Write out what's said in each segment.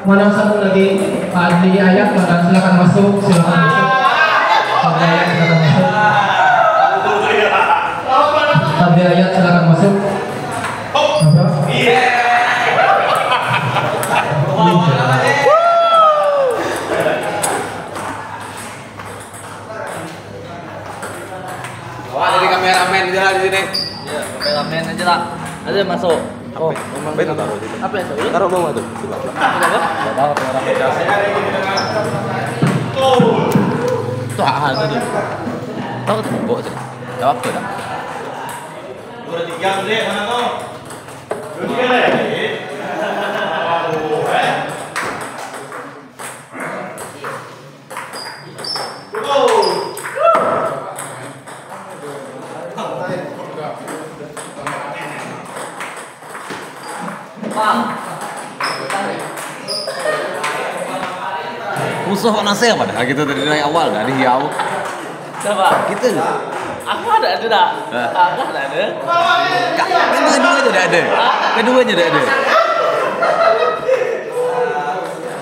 mana satu lagi Pak Adli Ayat mana silakan masuk silakan masuk Pak Adli Ayat silakan masuk Pak Ayat silakan masuk Apa? Wah, jadi kameramen aja lah di sini. Iya, kameramen aja lah. Aja masuk. Oh, Betul taruh di apa ya tuh? Taruh bawah tuh. Coba. Enggak tahu kameramen jasa. Tuh ah itu tuh. Tahu tuh, bawa tuh. Jawab tuh dah. Musuh kok nasir pada gitu dari dari awal dari hiau. Coba. Gitu. Aku ada ada tak? Eh. Aku ada ada. Kak, kan keduanya tidak ada. Keduanya tidak ada.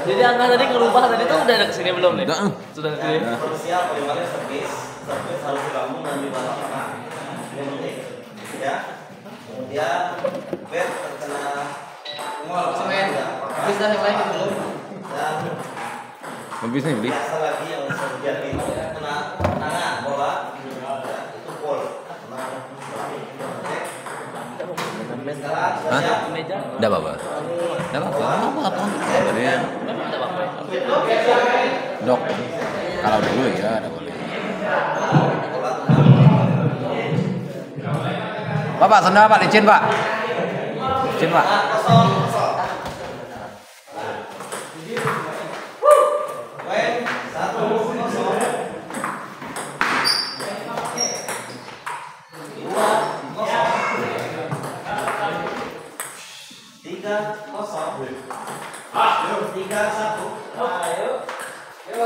Jadi angka tadi ngerubah tadi tuh udah ada ke sini belum nih? Udah, eh. Sudah ke sini. Nah. Servis, servis harus dan di bawah penting, ya. Kemudian bed terkena semen, Bisa yang lain belum? dan Habisnya beli. biasa lagi yang terjadi kena tangan bola, ya, itu. Sekarang Hah? Enggak apa-apa. Enggak apa-apa. Ada apa? dok. Kalau dulu ya ada boleh. Bapak, sendal Pak, licin Pak. Licin Pak. Kosong, kosong. Poin satu kosong. Dua kosong. Tiga kosong. Tiga satu. Ayo.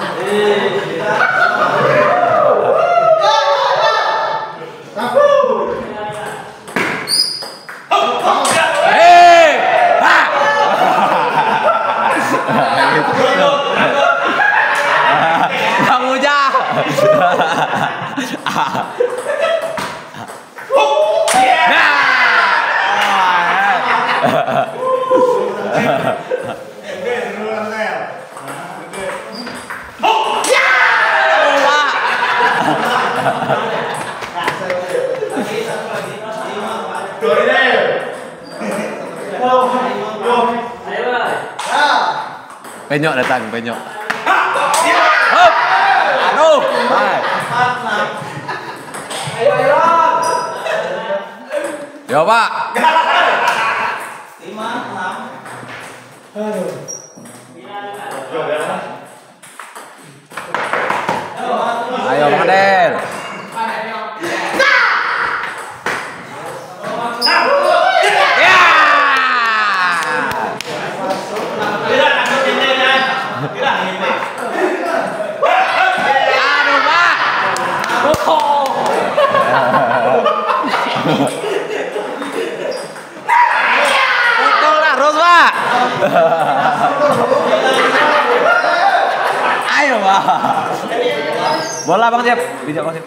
Licin Pak. Hei. Ah. Kamu jah. Oke, ulang Nel. Penyok datang, penyok. Hop. Aduh. Hai. Yo, Pak. Lima enam. Ayo, Bang Adel. Ya. Aduh, Pak. Betul lah, Ros, Pak. Ayo, Pak. Bola Bang Siap. Bijak Bang Siap.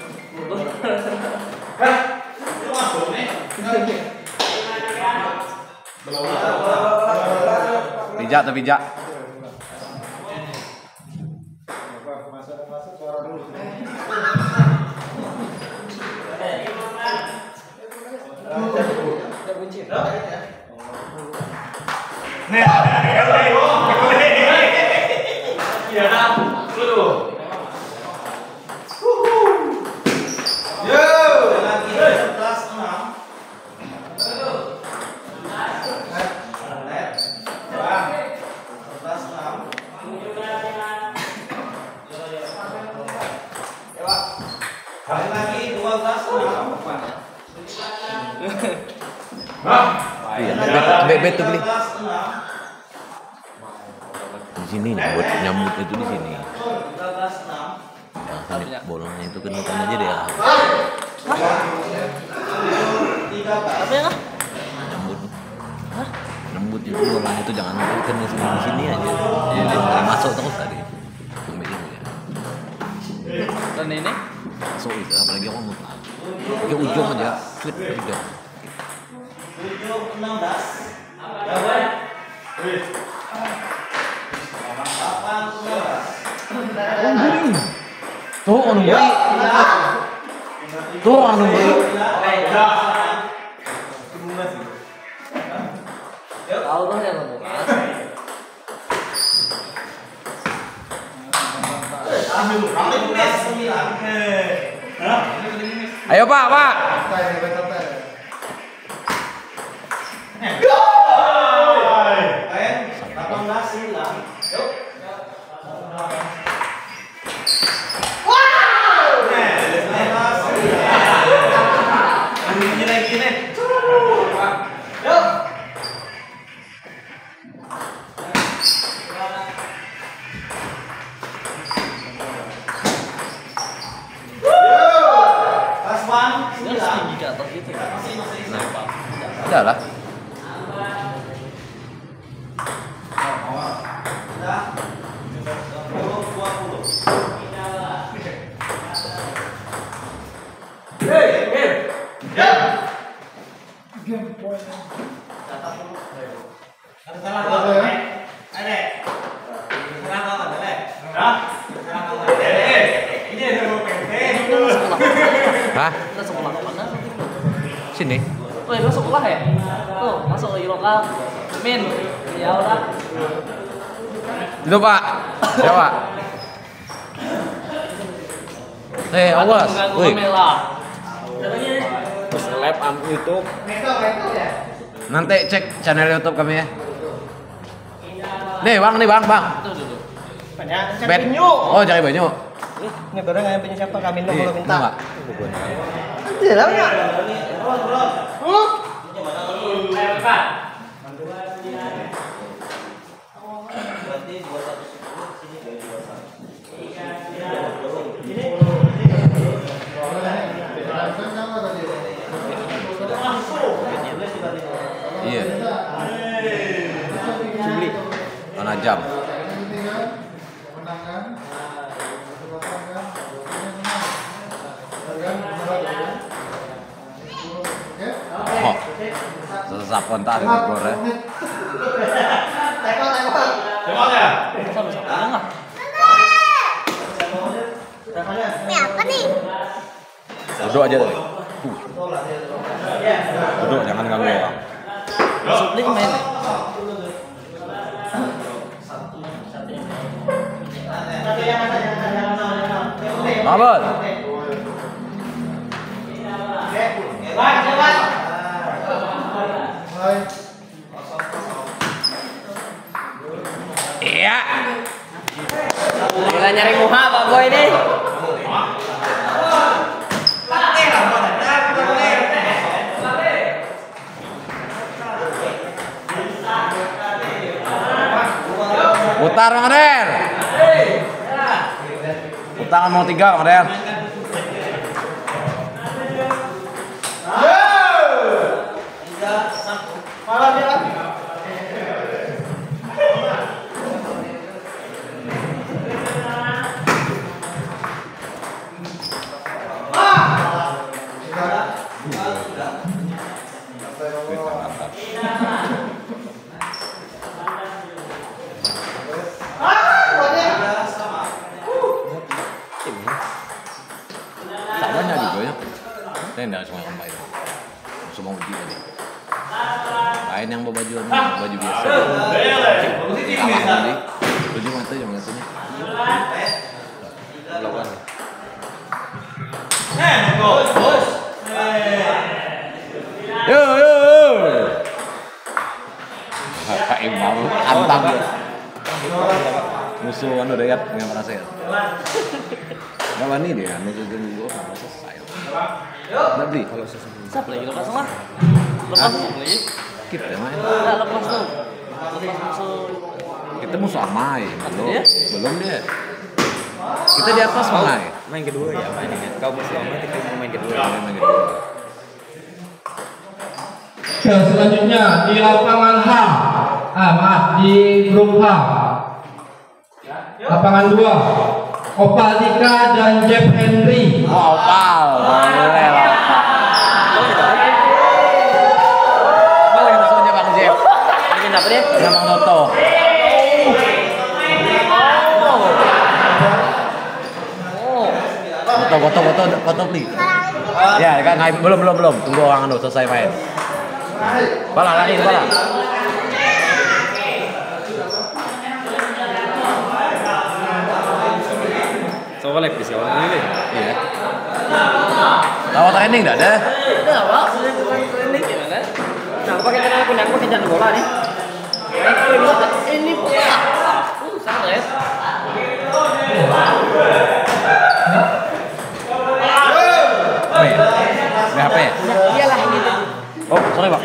Bijak tuh bijak. Masuk masuk suara dulu. Lagi Iya, bet, bet, bet tuh beli. 13, 6. Di sini nih, buat nyambut itu di sini. 13, 6. Nah, sini bolongnya itu kenukan aja deh ya. 13. Apa ya? Nyambut. Nyambut itu bolongnya itu jangan kena di sini, di sini aja. Jadi masuk terus tadi. Ambil ini ya. Dan ini? Masuk itu, apalagi aku mutar. Ke ujung aja, sweet ujung. 7, 16. Ya, Boy. 8, 19. Tuh, anu baik. Tuh, anu. Tahu ngomong. Ayo Pak, Pak. Kelas 1, Dia harus tinggi ke atas gitu. Udah lah. Hah? Kita sekolah mana? Sini. Oh, itu sekolah ya? Tuh, masuk ke lokal. Min. Ya udah. Itu Pak. Ya Pak. Eh, awas. Woi, terus live am YouTube. Nanti cek channel YouTube kami ya. Nih, Bang, nih, Bang, Bang. Bet. Oh, cari banyak. Ini baru yang punya siapa kami lo Iya, kalau minta. Tidak ya. Berarti 210 sini 221. Iya. Mana jam? Sesap kontak di gore. Enggak? Ini apa nih? Duduk aja. Tuh. Duduk, jangan ganggu orang. Suplik main. Mabel. Iya. Gila nyari muha Pak Boy ini. Putar Der. Putar mau tiga Bang Der. Tak banyak juga ya. Saya enggak cuma yang baik. Semua uji tadi. Lain yang bawa baju baju biasa. Kalah tadi. Baju mata yang satunya. Lawan. Yo yo yo. Kak Imam antang. Musuh anu dayat yang pernah saya. Nah, wani dia, anu juga dulu sama selesai. Nanti kalau selesai. Siapa lagi lo kasih mah? Lepas tuh, beli. Kita main. Enggak lepas tuh. Lepas musuh. Kita musuh Amai. Belum. Dia? Belum dia. Kita di atas Amai. Main kedua ya main ini. Kau musuh amat kita main kedua. Kita main kedua. Oke, selanjutnya di lapangan H. Ah, maaf, di grup H. Lapangan 2. Opal Dika dan Jeff Henry. Wow, pal. Boleh lah. Apa dia? Sama Bang Toto. Oh. Foto, foto, foto, foto, please. Ya, kan belum, belum, belum. Tunggu orang anu selesai main. Pala lari, pala. Coba lagi sih orang ini. Iya. Tahu training enggak ada? Udah, Pak. Training gimana? Nah, pakai cara aku aku pakai jangan bola nih. Ini bola. Uh, santai. Main. BHP. Iyalah ini tadi. Oh, sorry, Pak.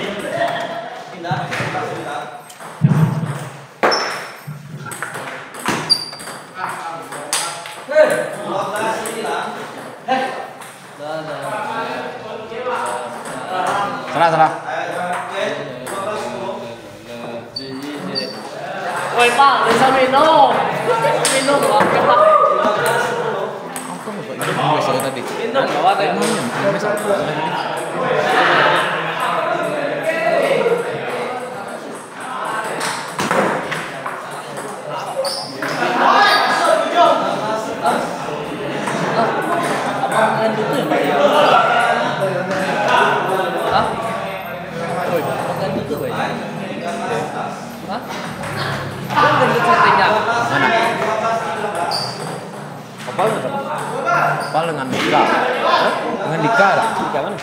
Lah. Tiga mana?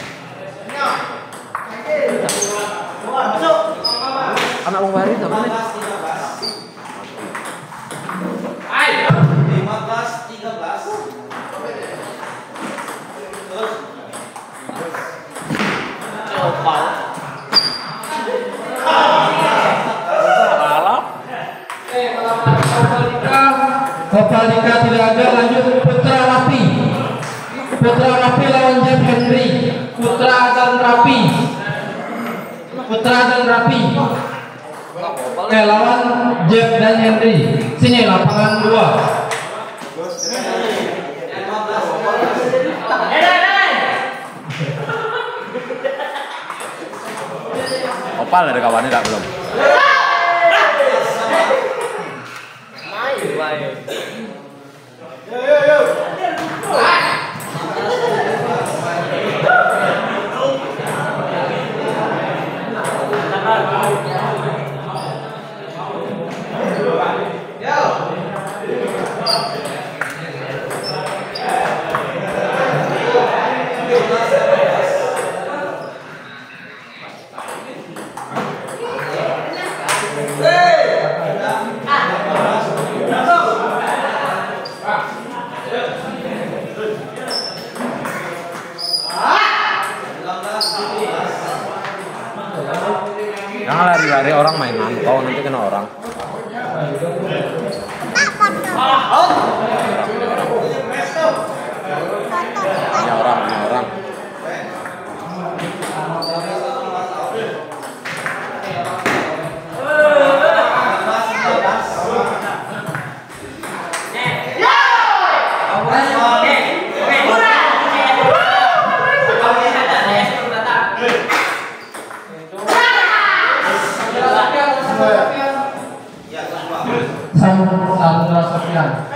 Anak Bang Bahari sama nih. 15 13 terus Coba. Opal Dika tidak ada, lanjut. Putra Rapi lawan Jeff Henry. Putra dan Rapi. Putra dan Rapi. Eh, lawan Jeff dan Henry. Sini lapangan 2. Opal ada kawannya enggak belum? Main, main. Jangan lari-lari orang main mantau nanti kena orang. done.